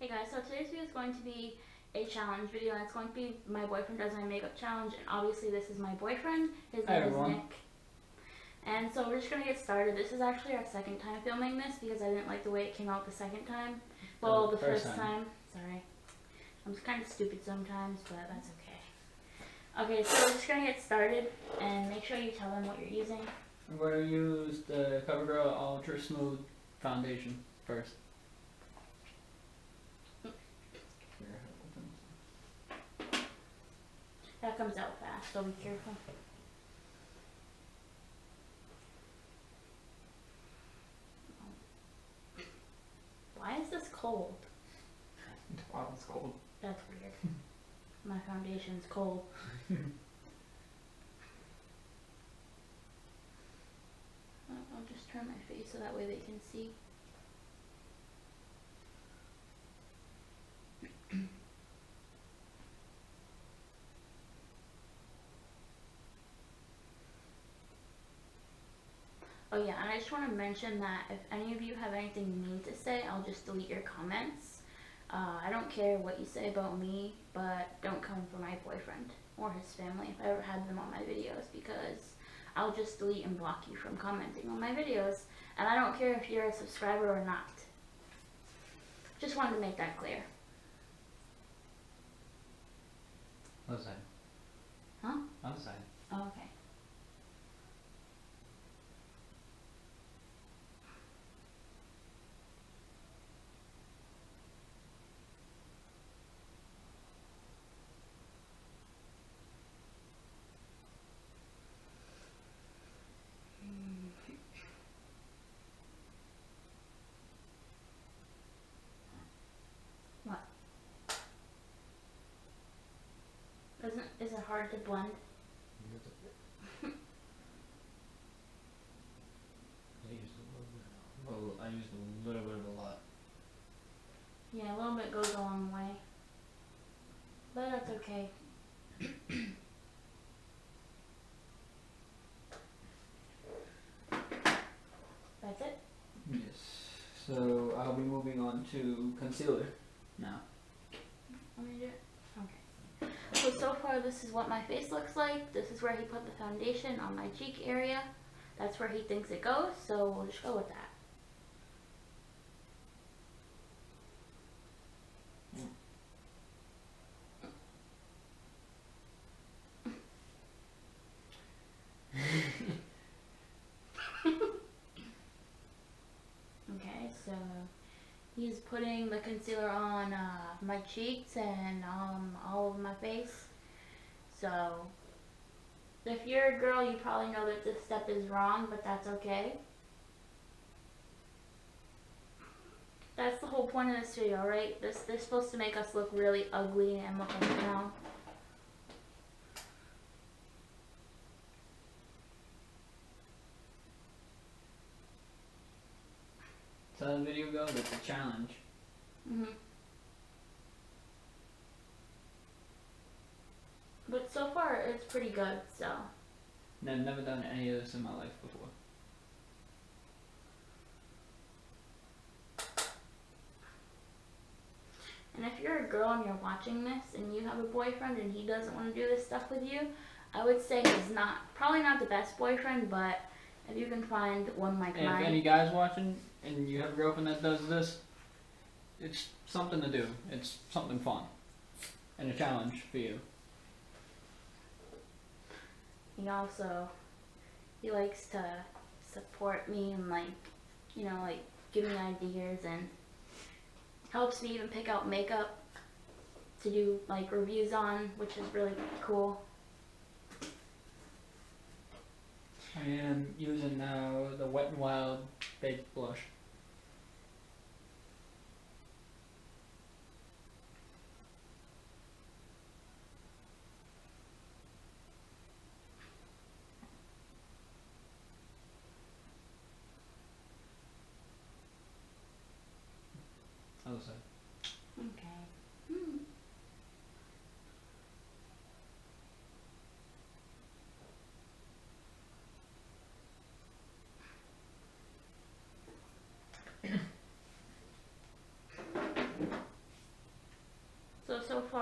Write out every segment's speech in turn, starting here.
Hey guys, so today's video is going to be a challenge video and it's going to be my boyfriend does my makeup challenge and obviously this is my boyfriend. His Hi, name everyone. is Nick. And so we're just gonna get started. This is actually our second time filming this because I didn't like the way it came out the second time. Well, Oh, the first first, time. time. Sorry. I'm kind of stupid sometimes, but that's okay. Okay, so we're just gonna get started and make sure you tell them what you're using. I'm going to use the CoverGirl Ultra Smooth Foundation first. Here, open. That comes out fast, so be careful. Why is this cold? Bottle's cold. That's weird. My foundation's cold. I'll just turn my face so that way they can see. Oh yeah, and I just want to mention that if any of you have anything mean to say, I'll just delete your comments. Uh, I don't care what you say about me, but don't come for my boyfriend or his family if I ever had them on my videos because I'll just delete and block you from commenting on my videos. And I don't care if you're a subscriber or not. Just wanted to make that clear. Other side. Huh? Other side. Oh, okay. What? Isn't is it hard to blend? I used a little bit. Well, I used a little bit of a lot. Yeah, a little bit goes a long way. But that's okay. That's it? Yes. So I'll be moving on to concealer now. Let me do it. So far this is what my face looks like. This is where he put the foundation on my cheek area. That's where he thinks it goes, so we'll just go with that. Okay, so he's putting the concealer on uh, my cheeks and um, all of my face. So if you're a girl, you probably know that this step is wrong, but that's okay. That's the whole point of this video, right? This this is supposed to make us look really ugly and look like a how the video go? That's a challenge. hmm But so far, it's pretty good, so. And I've never done any of this in my life before. And if you're a girl and you're watching this and you have a boyfriend and he doesn't want to do this stuff with you, I would say he's not, probably not the best boyfriend, but if you can find one like And if any guys watching and you have a girlfriend that does this, it's something to do. It's something fun. And a challenge for you. He also, he likes to support me and like, you know, like give me ideas and helps me even pick out makeup to do like reviews on, which is really cool. I am using now the Wet n Wild Baked Blush. Other side. Okay. Hmm.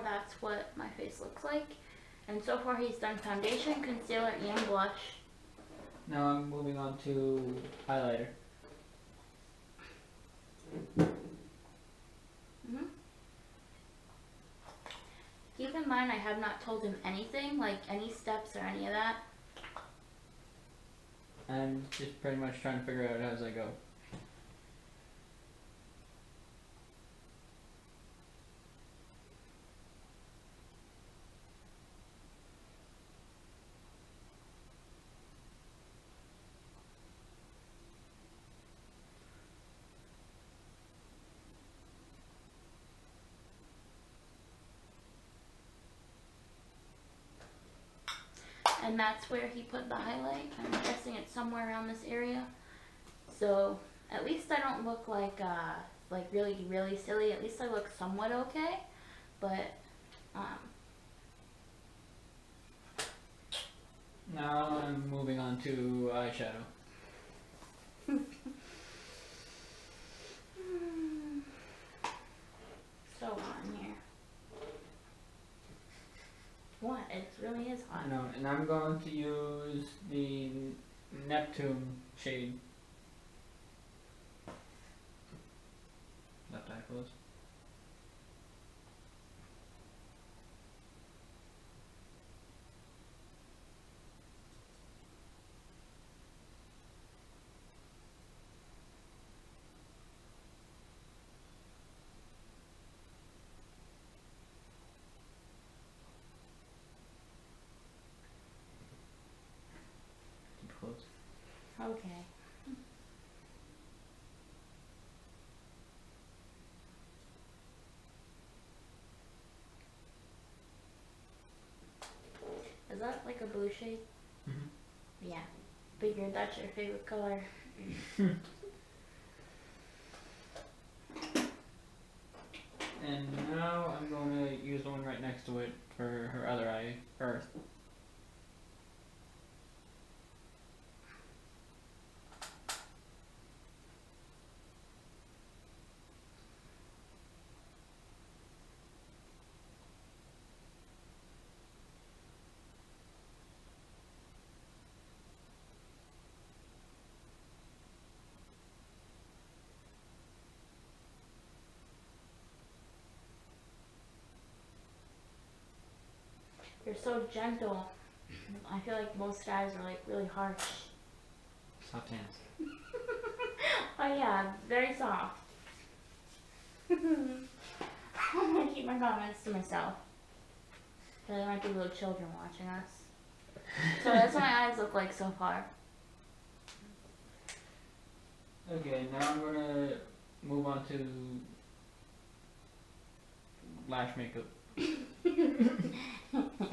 Far that's what my face looks like. And so far he's done foundation, concealer, and blush. Now I'm moving on to highlighter. hmm Keep in mind I have not told him anything, like any steps or any of that. I'm just pretty much trying to figure out as I go. That's where he put the highlight. I'm guessing it's somewhere around this area. So at least I don't look like uh, like really really silly. At least I look somewhat okay. But um, Now I'm moving on to eyeshadow. so hot in here. What? It really is I hot. know, and I'm going to use the Neptune shade. Left eye closed. Keep closed. Okay. Is that like a blue shade? Mhm. Yeah. Figured that's your favorite color. And now I'm going to use the one right next to it for her other eye, Earth. You're so gentle. I feel like most guys are like really harsh. Soft hands. Oh yeah, very soft. I'm gonna keep my comments to myself. 'Cause There might be little children watching us. So that's what my eyes look like so far. Okay, now I'm gonna move on to lash makeup.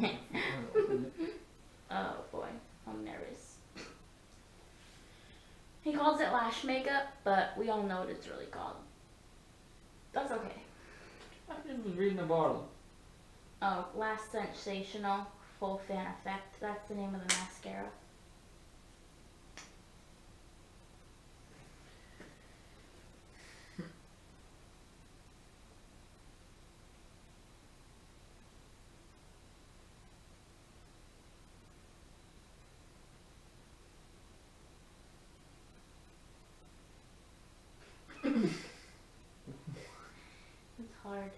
Oh boy, I'm nervous. He calls it lash makeup, but we all know what it's really called. That's okay. I just was reading the bottle. Oh, Lash Sensational Full Fan Effect. That's the name of the mascara. it's hard.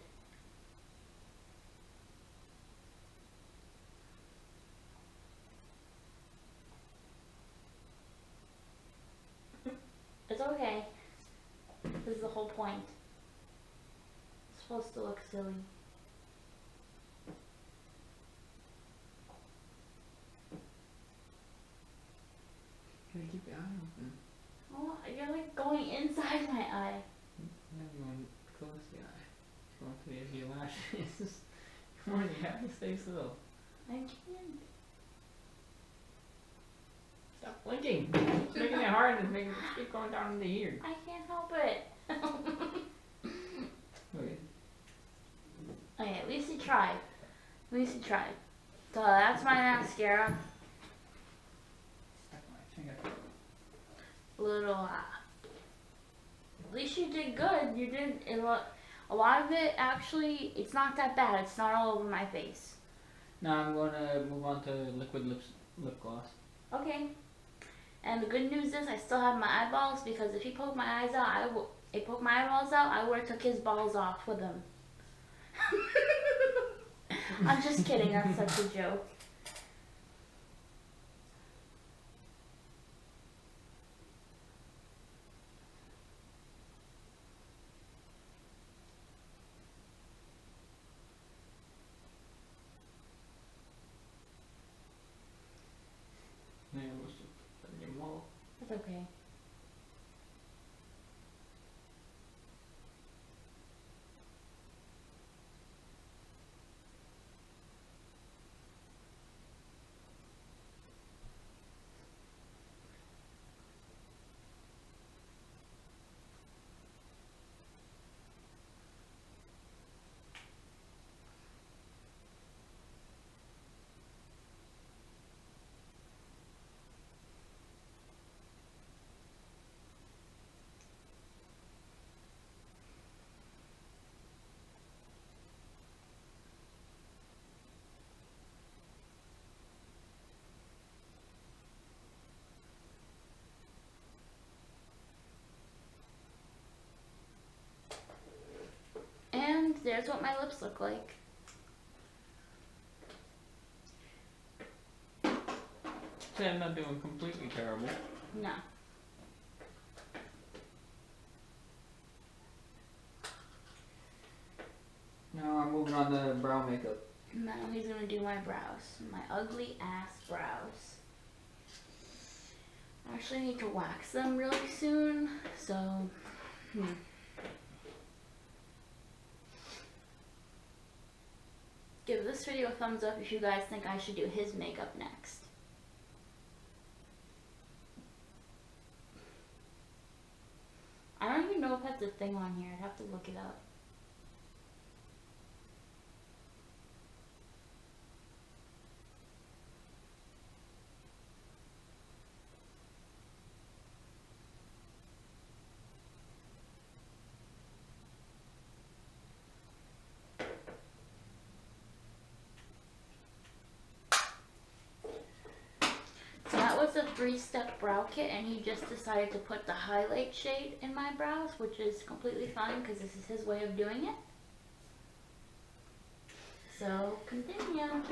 It's okay. This is the whole point. It's supposed to look silly. Gotta keep your eye open. Oh, you're like going inside my eye. Now you want to close the eye. You want to the edge of your lashes. Come on, you have to stay still. I can't. Stop blinking. It's making it hard and making it keep going down into here. I can't help it. Okay. okay, at least he tried. At least he tried. So that's my mascara. Stuck my finger. Little. Uh, at least you did good. You did. It. A lot of it actually, it's not that bad. It's not all over my face. Now I'm going to move on to liquid lips, lip gloss. Okay. And the good news is I still have my eyeballs because if he poked my eyes out, I would. He poked my eyeballs out. I would have took his balls off with him. I'm just kidding. That's such a joke. There's what my lips look like. Say I'm not doing completely terrible. No. Now I'm moving on to brow makeup. Now he's gonna do my brows. My ugly ass brows. I actually need to wax them really soon, so hmm. Give this video a thumbs up if you guys think I should do his makeup next. I don't even know if that's a thing on here. I'd have to look it up. So that was a three-step brow kit, and he just decided to put the highlight shade in my brows, which is completely fine because this is his way of doing it. So continue.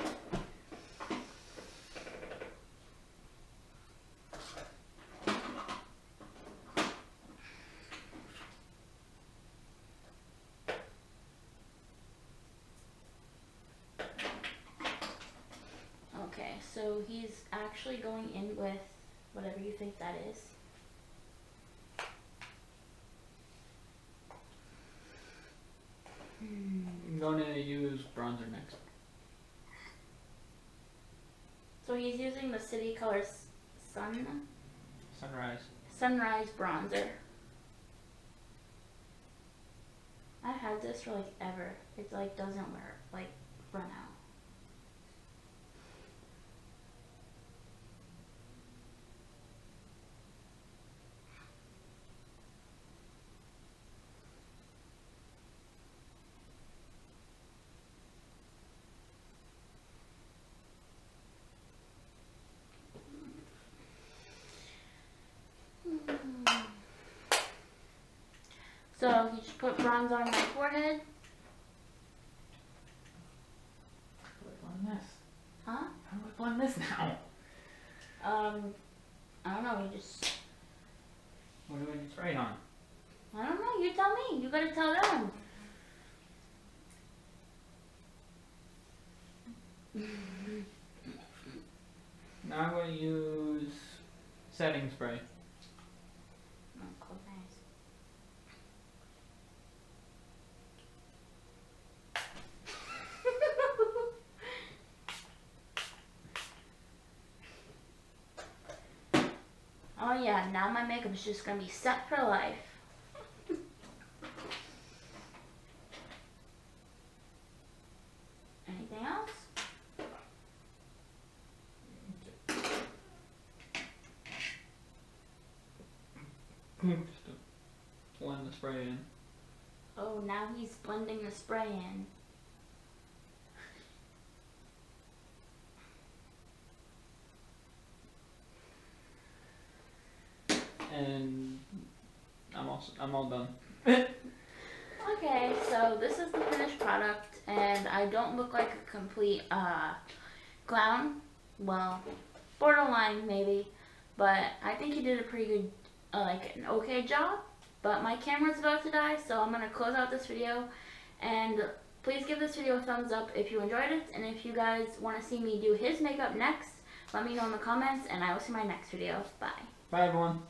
Okay, so he's actually going in with whatever you think that is. Hmm. I'm going to use bronzer next. So he's using the City Colors Sun Sunrise. Sunrise Bronzer. I've had this for like ever. It like doesn't wear like run out. So he just put bronze on my forehead. How do I this? Huh? How do I blend this now? Um, I don't know. You just, What do I to write on? I don't know. You tell me. You gotta tell them. Now I'm going to use setting spray. Oh, close my eyes. oh yeah, makeup is just gonna be set for life. Anything else? Hmm. Just to blend the spray in. Oh, now he's blending the spray in. And I'm all I'm all done. Okay, so this is the finished product, and I don't look like a complete uh, clown. Well, borderline maybe, but I think he did a pretty good, uh, like an okay job. But my camera's about to die, so I'm gonna close out this video. And please give this video a thumbs up if you enjoyed it, and if you guys want to see me do his makeup next, let me know in the comments, and I will see my next video. Bye. Bye everyone.